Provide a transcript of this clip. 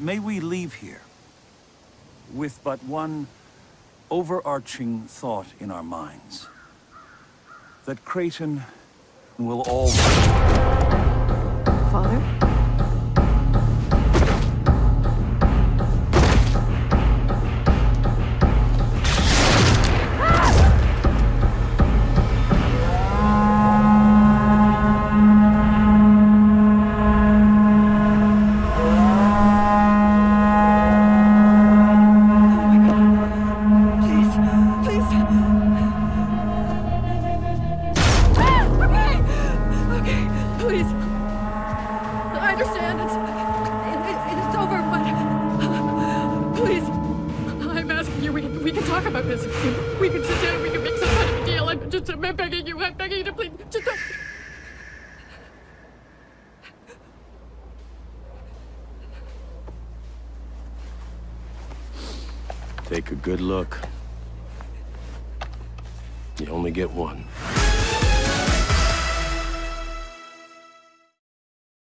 may we leave here with but one overarching thought in our minds. That Creighton will always... Father? Please. I understand it's it, it, it's over, but please, I'm asking you. We can we can talk about this. We can sit down. We can make some kind of a deal. I'm just I'm begging you. I'm begging you to please just. Don't... Take a good look. You only get one.